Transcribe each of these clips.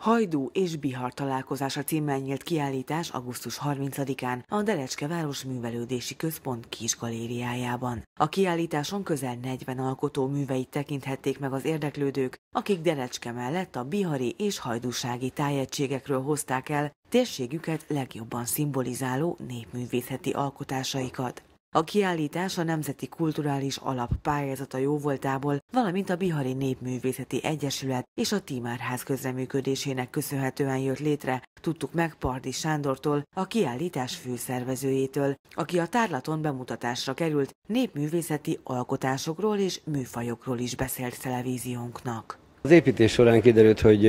Hajdú és Bihar találkozása címmel nyílt kiállítás augusztus 30-án a Derecske Város Művelődési Központ kis galériájában. A kiállításon közel 40 alkotó műveit tekinthették meg az érdeklődők, akik Derecske mellett a bihari és hajdúsági tájegységekről hozták el térségüket legjobban szimbolizáló népművészeti alkotásaikat. A kiállítás a Nemzeti Kulturális Alap pályázata jóvoltából, valamint a Bihari Népművészeti Egyesület és a Tímárház közreműködésének köszönhetően jött létre, tudtuk meg Pardi Sándortól, a kiállítás főszervezőjétől, aki a tárlaton bemutatásra került népművészeti alkotásokról és műfajokról is beszélt televíziónknak. Az építés során kiderült, hogy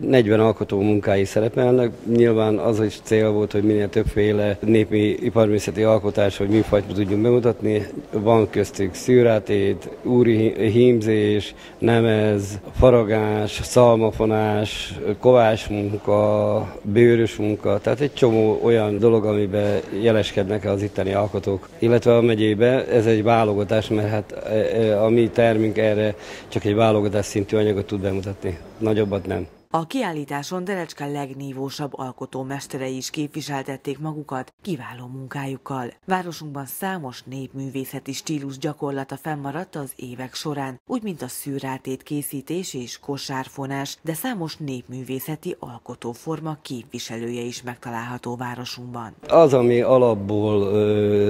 40 alkotó munkái szerepelnek. Nyilván az is cél volt, hogy minél többféle népi iparművészeti alkotás, vagy műfajt tudjunk bemutatni. Van köztük szűrátét, úri hímzés, nemez, faragás, szalmafonás, kovás munka, bőrös munka, tehát egy csomó olyan dolog, amiben jeleskednek az itteni alkotók. Illetve a megyébe ez egy válogatás, mert hát e, e, a mi termünk erre csak egy válogatás szintű anyagot tud bemutatni, nagyobbat nem. A kiállításon Derecske legnívósabb alkotómesterei is képviseltették magukat kiváló munkájukkal. Városunkban számos népművészeti stílus gyakorlata fennmaradt az évek során, úgy mint a szűrátét készítés és kosárfonás, de számos népművészeti alkotóforma képviselője is megtalálható városunkban. Az, ami alapból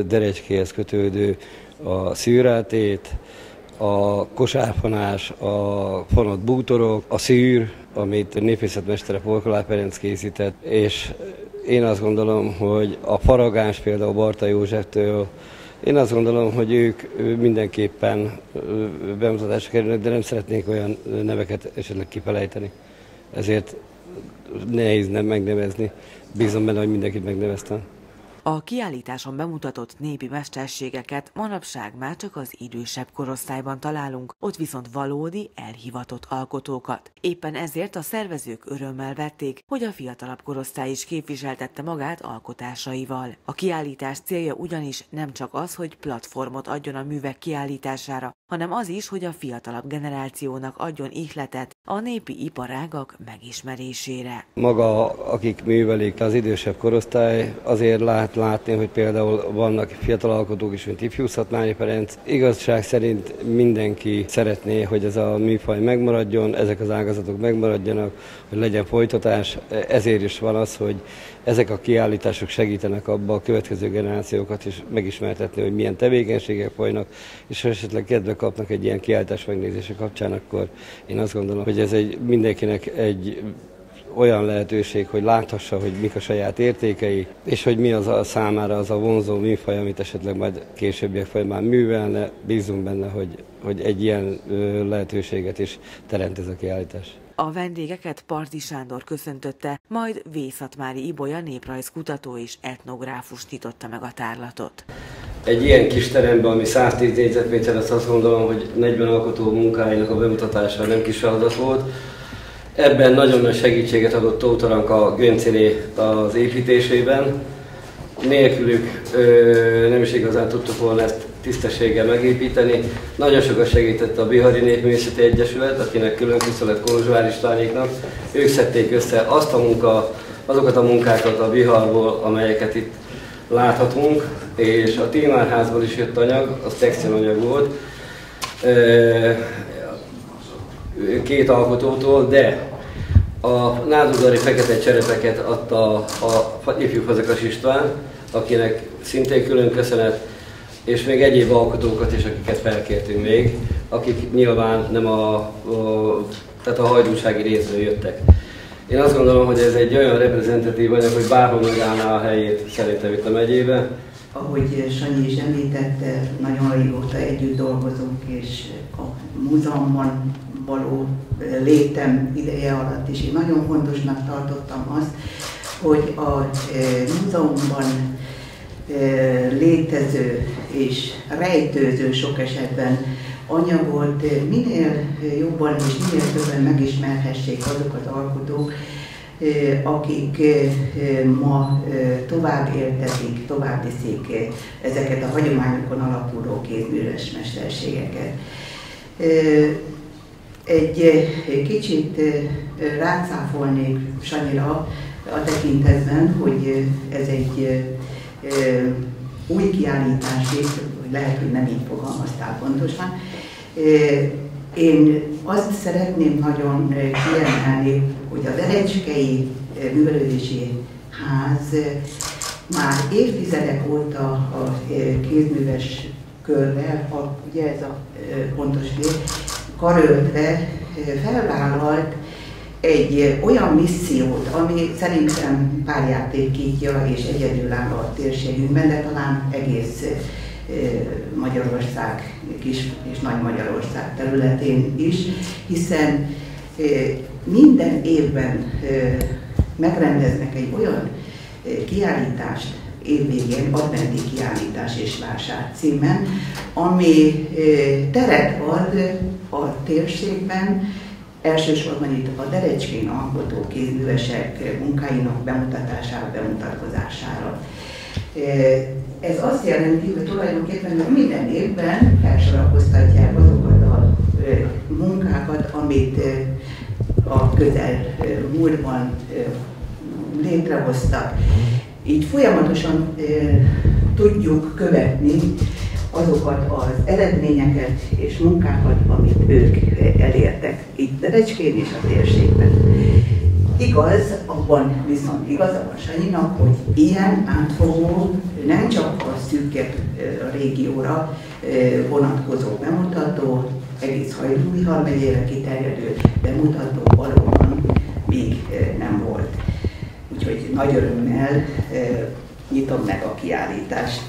Derecskéhez kötődő a szűrátét, a kosárfonás, a fonott bútorok, a szűr, amit népészetmestere Polkolá Ferenc készített, és én azt gondolom, hogy a faragás például Barta Józseftől, én azt gondolom, hogy ők mindenképpen bemutatásra kerülnek, de nem szeretnék olyan neveket esetleg kifelejteni. Ezért nehéz nem megnevezni. Bízom benne, hogy mindenkit megneveztem. A kiállításon bemutatott népi mesterségeket manapság már csak az idősebb korosztályban találunk, ott viszont valódi, elhivatott alkotókat. Éppen ezért a szervezők örömmel vették, hogy a fiatalabb korosztály is képviseltette magát alkotásaival. A kiállítás célja ugyanis nem csak az, hogy platformot adjon a művek kiállítására, hanem az is, hogy a fiatalabb generációnak adjon ihletet a népi iparágak megismerésére. Maga, akik művelik az idősebb korosztály, azért lát látni, hogy például vannak fiatal alkotók is, mint ifjú Szatmányi Ferenc. Igazság szerint mindenki szeretné, hogy ez a műfaj megmaradjon, ezek az ágazatok megmaradjanak, hogy legyen folytatás. Ezért is van az, hogy ezek a kiállítások segítenek abba a következő generációkat is megismertetni, hogy milyen tevékenységek folynak, és ha esetleg kedve kapnak egy ilyen kiállítás megnézése kapcsán, akkor én azt gondolom, hogy ez egy mindenkinek egy olyan lehetőség, hogy láthassa, hogy mik a saját értékei, és hogy mi az a számára az a vonzó műfaj, amit esetleg majd későbbiek folyamán művelne. Bízunk benne, hogy, hogy egy ilyen lehetőséget is teremt ez a kiállítás. A vendégeket Parti Sándor köszöntötte, majd Vészatmári Ibolya néprajzkutató és etnográfus nyitotta meg a tárlatot. Egy ilyen kis teremben, ami 110 négyzetméter, azt gondolom, hogy 40 alkotó munkáinak a bemutatása nem kis feladat volt. Ebben nagyon nagy segítséget adott Tóth a Göncélé az építésében. Nélkülük ö, nem is igazán tudtuk volna ezt tisztességgel megépíteni. Nagyon sokat segített a Bihari Népművészeti Egyesület, akinek külön köszönet Kolozsvár Istványéknak. Ők szedték össze azt a munka, azokat a munkákat a Biharból, amelyeket itt láthatunk, és a Tímárházból is jött anyag, az textilanyag volt két alkotótól, de a nádudari fekete cserepeket adta a ifjú Fazekas István, akinek szintén külön köszönet, és még egyéb alkotókat is, akiket felkértünk még, akik nyilván nem a, a, tehát a hajdúsági részből jöttek. Én azt gondolom, hogy ez egy olyan reprezentatív anyag, hogy bárhol megállná a helyét szerintem itt a megyébe. Ahogy Sanyi is említette, nagyon régóta együtt dolgozunk, és a múzeumban való létem ideje alatt is én nagyon fontosnak tartottam azt, hogy a múzeumban létező és rejtőző sok esetben anyagot minél jobban és minél többen megismerhessék azok az alkotók, akik ma tovább éltetik, tovább viszik ezeket a hagyományokon alapuló kézműves mesterségeket. Egy kicsit rácáfolnék Sanyira a tekintetben, hogy ez egy új kiállítás, lehet, hogy nem így fogalmaztál pontosan. Én azt szeretném nagyon kiemelni, hogy a Derecskei Művelődési Ház már évtizedek óta a kézműves körrel, a, ugye ez a pontos vér, karöltve felvállalt egy olyan missziót, ami szerintem párjátékítja és egyedülálló a térségünkben, de talán egész Magyarország, kis és nagy Magyarország területén is, hiszen minden évben megrendeznek egy olyan kiállítást, évvégén adventi kiállítás és vásár címen, ami teret ad a térségben, elsősorban itt a Derecskén alkotó kézművesek munkáinak bemutatására, bemutatkozására. Ez azt jelenti, hogy tulajdonképpen minden évben felsorakoztatják azokat a munkákat, amit a közel múltban létrehoztak. Így folyamatosan tudjuk követni azokat az eredményeket és munkákat, amit ők elértek itt Derecskén és a térségben. Igaz, abban viszont igaza van Sanyinak, hogy ilyen átfogó, nem csak a szűkebb régióra vonatkozó bemutató, egész Hajdúbihar megyére kiterjedő bemutató valóban még nem volt. Nagy örömmel nyitom meg a kiállítást.